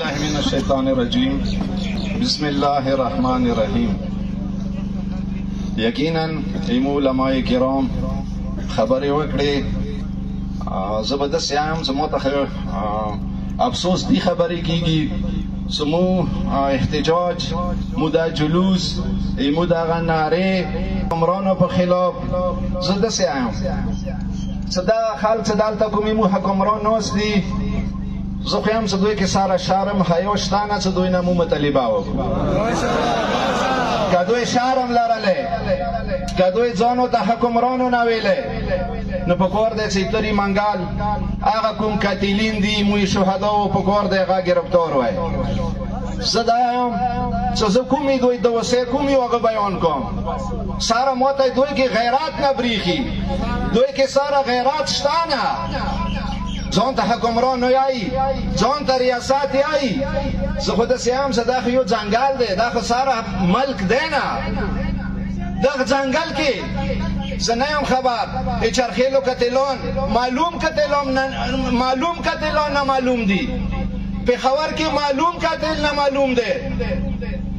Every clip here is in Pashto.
الله من الشیطان الرجیم بسم الله الرحمن الرحیم یقینا ایمو علماء کرام خبرې وکړې زبردست یم زمو ته افسوس دی خبرې کیږي سمو احتجاج مودا جلوس ایمو دا غناره عمرانو په خلاف زده سیایم صدا خلک صدا تکومی مو حکمران نوس دی زه خو یم څه دوی کې ساره شارم حیو شته نه څه دوی نه مو مطالبه وکړو که دوی شارم لرلی که دوی ځانو ته حکمرانو نه ویلی نو په کور دی چې تری منګال هغه کوم قاتلین دي موی شهدا او په کور دی هغه گرفتار وای زه دا یم چې زه کومې دوی د وسې کومې هغه بیان کوم ساره ماته دوی کې غیرات نه بریخي دوی کې ساره غیرات شته نه ځان ته حکمران یای ځان ته ریاست یای زه خو د سیام صدا خو یو ځنګل دی دا خو ساره ملک دی نه دغه ځنګل کې زنه هم خبر ای چرخیلو کتلون معلوم کتلون معلوم کتلون نه معلوم دی په خبر کې معلوم کتل نه معلوم دی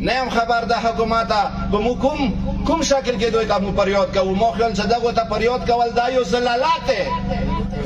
نه هم خبر د حکومت به مو کوم کوم شکل کې دوی ته مو پریاد کوو مو خیال څه دغه ته پریاد کول دا یو زلالات دی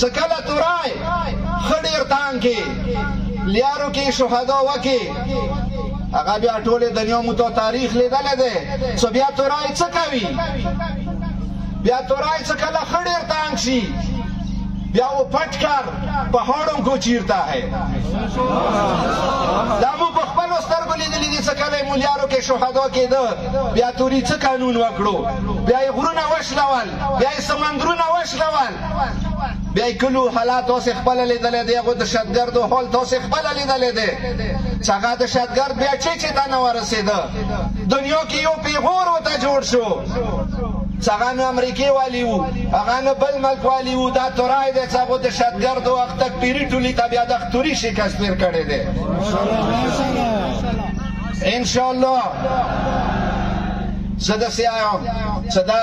چې کله تورای خډیر تان کې لیارو کې شهدا وکي هغه بیا ټوله دنیا مو ته تاریخ لیدل دی سو بیا تورای څه کوي بیا تورای څه کله خډیر تان شي بیا و پټ کر پهاړوں کو چیرتا ہے دا مو په خپل سترګو لیدلې دي څه کله مليارو کې شهدا کېده بیا توري څه قانون وکړو بیا غرونه وشلول بیا سمندرونه وشلول بیا کلو حالات اوس خپل لیدل دی غو د شتګردو حال اوس خپل لیدل دی څنګه د شتګرد بیا چې چې تنه ورسید دنیا کې یو پیغور وته جوړ شو څنګه نو امریکای والی وو هغه نو بل ملک والی وو دا تورای دی څنګه د شتګرد وخت تک پیری ټولی ته بیا د خوري شکست پیر کړي دی ان شاء الله صدا سیاو صدا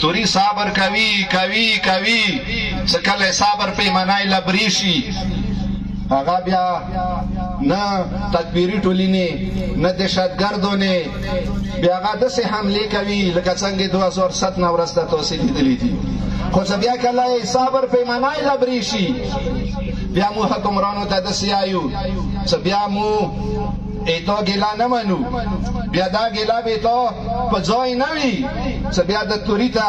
توری صبر کوي کوي کوي څه کله صبر په معنی لبري شي هغه بیا نه تکبیری ټولینې نه دهشتګردونې بیا هغه داسې حملې کوي لکه څنګه 2007 نه ورسته تاسو لیدلې دي خو چې بیا کله یې صبر په معنی لبري شي بیا مو حکمرانو ته داسې آیو چې بیا مو ای تو ګیلا نه منو بیا دا ګیلا به تو په ځای نه وي چې بیا د توري ته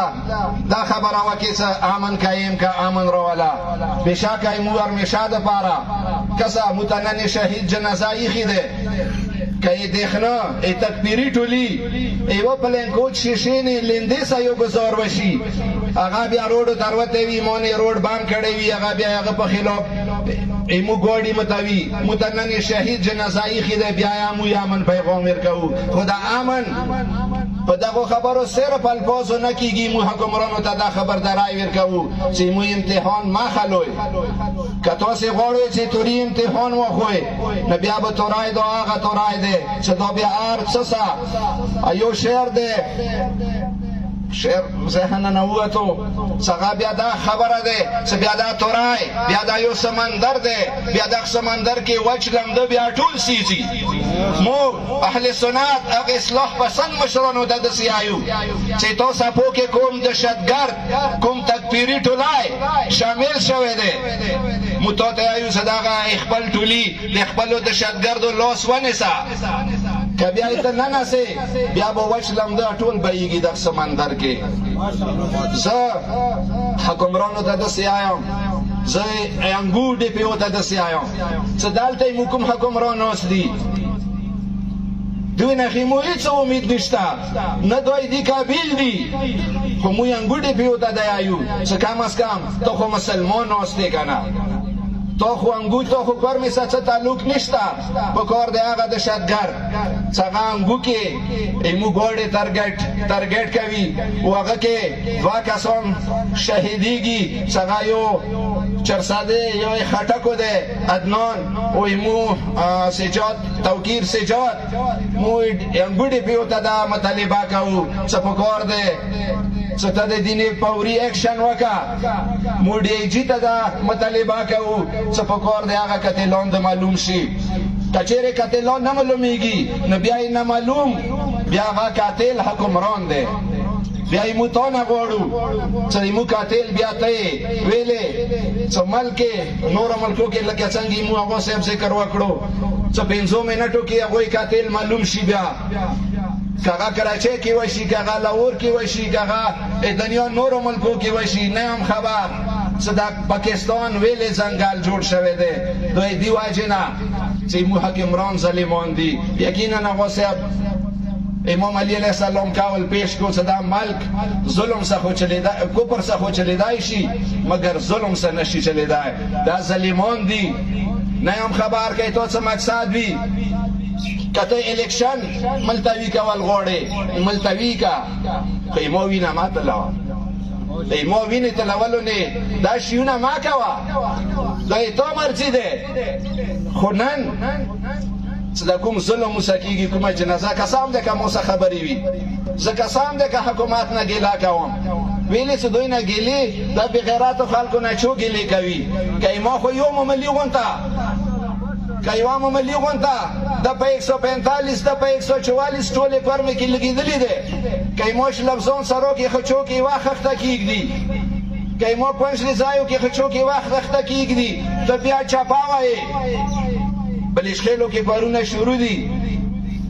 دا خبره وکړي چې امن قایم کا امن رولا بېشکه یې موږ همیشه دپاره کسه متنن شهید جنازه ایښې ده که یې دښنه ای تکفیري ټولي یوه پلین کوچ شیشې نه لیندې سه یو ګزور وشي هغه بیا روډو تروته وي مونې روډ بام کړی وي هغه بیا هغه په خلاف ایمو ګوډي متوي مو د نن شهید جنازه ایښې ده بیا یا مو یامن پیغام ورکوو خو دا امن په دغو خبرو صرف الفاظو نه کیږي مو حکمرانو ته دا خبر درای ورکوو چې مو امتحان مخلوي که تاسو غواړئ چې توري امتحان وخوئ نو بیا به تورای دا هغه تورای دی چې دا بیا هر څه سه یو شعر دی شعر ذهن نه ووتو څنګه بیا دا خبره ده چې بیا دا تورای بیا دا یو سمندر ده بیا دغ سمندر کې وچ لمده بیا ټول سیزي مو اهل سنت اغ اصلاح پسند مشرانو ته د سیایو چې تو سپو کې کوم دشتګرد کوم تکفیری ټولای شامل شوه دی مو تو ته یو صداغه خپل ټولی د خپل دشتګردو لوس ونیسا که بیا ته نه نسې بیا به وچ لمده ټول بهیږي دغ سمندر کې زه حکمرانو ته داسې وایم زه انګو ډی پی او ته دسې آیم څه دالته مو کوم حکمران اوس دی دوی نه خیمو هیڅ امید نشته نه دوی دی قابل دی خو مو انګو ډی پی او ته دی آیو څه کم از کم ته خو مسلمان اوس دی کنه تو خو انګو تو خو پر می سره تعلق نشته په کار دی هغه د شتګر څنګه انګو کې ایمو ګوړې تارګټ تارګټ کوي واغه کې وا کسان شهیدیږي سغا يو چرساده يو خټکو ده عدنان او مو سجاد توکیر سجاد مو ګډي پیو ته دا مطالبه کوو څه پکار ده څه ته د دیني پوري اکشن وکا مو ډي ای جی ته دا مطالبه کوو څه پکار ده هغه کته لاند معلوم شي کچېره کته لاند نه معلومیږي نو بیا نه معلوم بیا هغه قاتل حکمران ده بیا یې موږ تونه غواړو چې موږ قاتل بیا ته ویلې چې ملک نور ملکو کې لکه څنګه موږ هغه صاحب ذکر وکړو چې پنځو منټو کې هغه قاتل معلوم شي بیا کغه کراچۍ کې وشي کغه لاور کې وشي کغه دنیا نور ملکو کې وشي نه هم خبر چې دا پاکستان ویلې ځنګل جوړ شوی دی دوی دی واجنه چې مو حکمران ظالمان دي یقینا هغه صاحب امام علی علیه السلام کاول پیش کو صدا ملک ظلم سا خو چلی دا کفر سا خو چلی دای شي مګر ظلم سا نشي چلی دا دا ظالمان دي نه هم خبر کوي تو څه مقصد وي کته الیکشن ملتوی کول غوړې ملتوی کا خو مو وینا ماته لا د مو وینې تلولو نه دا شیونه ما کوا دا ته مرزي ده خو نن چې د کوم ظلم وسکیږي کومه جنازه قسم ده که مو څه خبرې وي زه قسم ده که حکومت نه ګیلا کوم ویلې چې دوی نه ګیلې د بغیراتو خلکو نه چو ګیلې کوي که ما خو یو مملي غونته که یو مملي غونته د په 145 د په 144 ټولې کورمې کې لګېدلې ده که موش لفظون سرو کې خچو کې واخښته کېږدي که مو پنځلي ځایو کې خچوکې وخت اخته کیږدي ته بیا چپا وایې بلیشخیلو کې کورونه شروع دي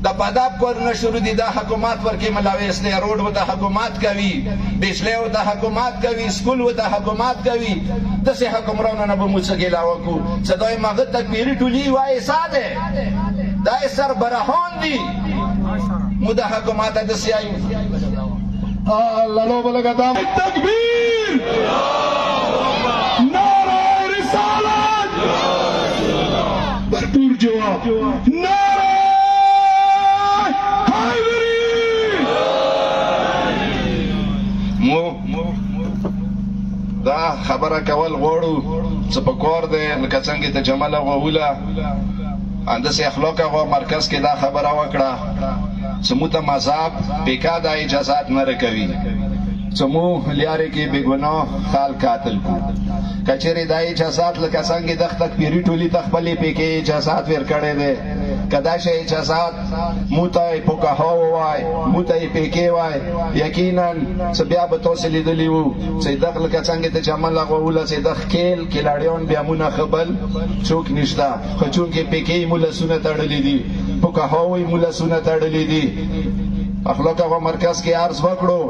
د پداب کورونه شروع دي دا حکومات ورکې ملاویس دی روډ وته حکومات کوي بجلی وته حکومات کوي سکول وته حکومات کوي دسې حکمرانو نه به مو څه ګیلا وکړو څه دوی مغه تکبیري ټولي وایې ساده دا سر برهان دي مو د حکومت د سیایو الله لو بلګه دا تکبیر نعره رسالت بھرپور جواب نعره حیدری مو دا خبره کول غوړو څه پکور دی لکه څنګه ته جمال غووله اندس اخلوکه غو مرکز کې دا خبره وکړه سمو ته مذاب پیکا دا اجازات نه رکوي سمو لیاره کې بیګونو خال قاتل کو کچره دا اجازات لکه څنګه د تک پیری ټولی تخپلې پیکې اجازات ور کړې ده کدا شي اجازات موته پوکا هو وای موته پیکې وای یقینا سبیا به توسل لیدلی وو چې دغه لکه څنګه ته جمل غووله چې د خېل کلاړیون بیا مونږ خبل څوک نشتا خو چونکې پکې مو لاسونه تړلي دي په قهوه یې مو لاسونه تړلي دي اخلا کغه مرکز کې عرض وکړو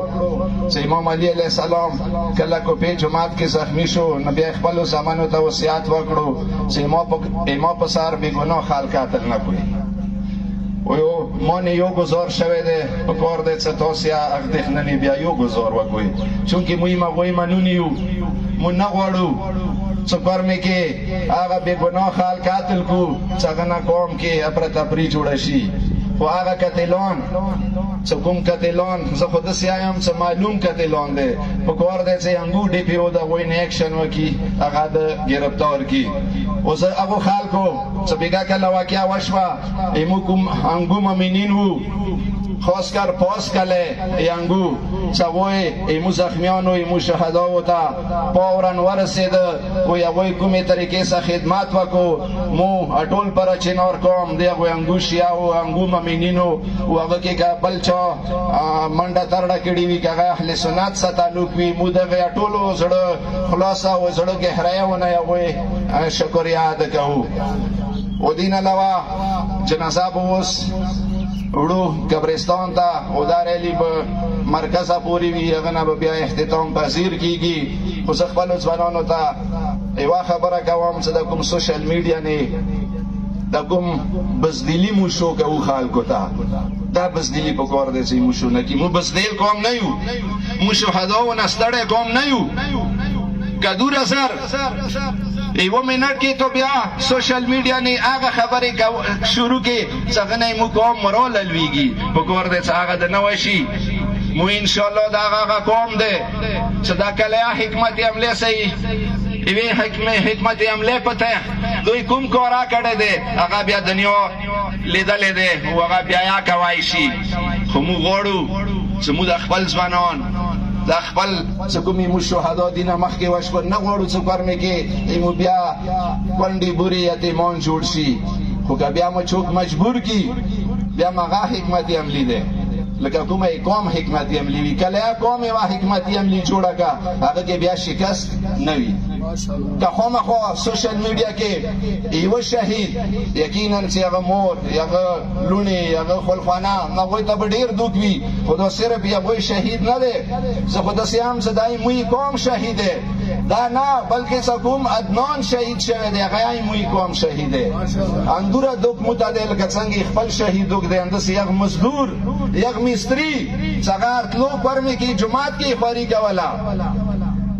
چې امام علي عليه السلام کله کو په جماعت کې زخمی شو نبی خپل زمانو ته وصیت وکړو چې ما په ما په سر بی ګناه خلک قتل نه کړي و یو ما نه یو گذار شوه ده په کار ده چې تاسو یا اخدخننی بیا یو گذار وکوي چونکه مو یې مغوي منونی یو مو نه غواړو څه پر مې کې هغه بې ګناه خال قاتل کو څغه نه قوم کې ابره تپری جوړ شي خو هغه قتلون څه کوم قتلون زه خو د سیایم څه معلوم قتلون دی په کور دی چې انګو ډی پیو دا وای نه اکشن وکي هغه د گرفتار کی او زه هغه خلکو چې بیګه کله واقعیا وشوا ایمو کوم انګو ممنین وو خاص کر پاس کله یانګو څوی ایمو زخمیانو ایمو شهداو ته پورن ورسید او یوې کومې طریقې سره خدمات وکړو مو ټول پر چین اور کوم دی غو انګوشیا او انګو ممینینو او هغه کې کا بل چا منډه ترړه کړی وی کغه اهل سنت سره تعلق وی مو دغه ټول زړه خلاصه او زړه گہرای ونه یوې شکر یاد کوو او دین علاوه جنازه بوس وړو قبرستان ته او دا ریلی په مرکز پوری وی هغه نه بیا اختتام پذیر کیږي خو زه خپل ځوانانو ته یو خبره کوم چې د کوم سوشل میډیا نه د کوم بزدلی مو شو کو خلکو ته دا بزدلی په کور دې چې مو شو نه کی مو بزدل کوم نه یو مو شهداو نه ستړی کوم نه یو کدور اثر یوه منټ کې تو بیا سوشل میډیا نه هغه خبرې شروع کې څنګه نه مو کوم مرو لویږي په کور دې څنګه د نو شي مو ان شاء الله دا هغه قوم دې صدا کله حکمت عمله صحیح ایوی حکمت عمله پته دوی کوم کورا کړه دې هغه بیا دنیو لیدلی دی او هغه بیایا کوای شي خو موږ غواړو چې موږ د خپل ځوانان د خپل چې کومې موږ شهدا دي نه مخکې وشول نه غواړو چې کورمې کې ایمو بیا کونډې بورې یتیمان جوړ شي خو که بیا مو څوک مجبور کی بیا مغه حکمت عملی دی لکه کومه قوم حکمت عملی وی کله قوم وا حکمت عملی جوړه کا هغه کې بیا شکست نه وي که خامخا سوشل میډیا کې یو شهید یقینا چې هغه مور هغه لونی هغه خلفانا هغه ته ډیر دوک وی خو دا صرف یو شهید نه دی زه خو د سیام صدای موی کوم شهید دی دا نه بلکې سکوم عدنان شهید شوی دی هغه یې موی کوم شهید دی اندوره دوک متعدل کڅنګ خپل شهید دوک دی اندس یو مزدور یو مستری څنګه تلو پر می کې جمعات کې خوري کولا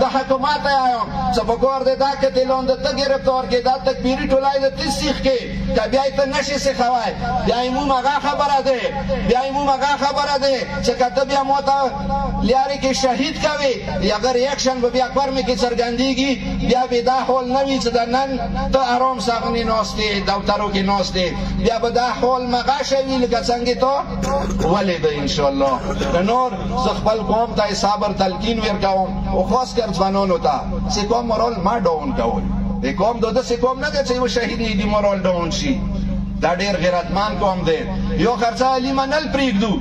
د حکومت آیام څه په کور دی دا کتې لوند ته ګرفت ورکې دا تکبیری ټولای د تیس سیخ کې که بیا ته نشې سیخوای بیا یې موم هغه خبره دی بیا یې موم هغه خبره دی چې که ته بیا مو ته لیارې کې شهید کوي یا غیر یکشن به بیا کور مې کې څرګندېږي بیا به دا حول نه وي چې د نن ته آرام ساغنې ناستې دفترو کې ناستې بیا به دا حول مغا شوي لکه څنګه ته ولې ده ان شاء الله د نور ز خپل قوم ته صبر تلقین ورکوم او خاص کر ځوانانو ته چې کوم مورال ما ډاون کول د کوم د داسې کوم نه چې یو شهید یې دی مورال ډاون شي دا ډیر غیرتمن کوم دی یو خرڅه علی منل پریږدو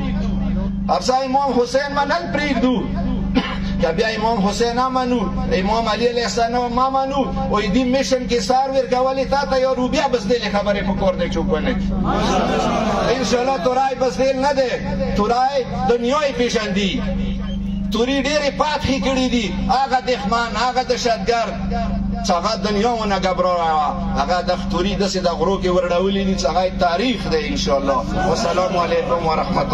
افسای مو حسین منل پریږدو که بیا امام حسین نه منو امام علی علیه السلام ما منو او دی میشن کې سار ور کولې تا ته یو روبیا بس دې خبرې په کور دې چوپ نه ان شاء الله تورای بس دې نه ده تورای دنیوي پیشن دی توري ډېرې پاتې کړې دي هغه دښمن هغه دهشتګرد چې هغه دنیا ونه ګبره وه هغه د توري داسې د غرو کې ورډولي دي چې هغه تاریخ دی انشاءالله وسلام علیکم ورحمت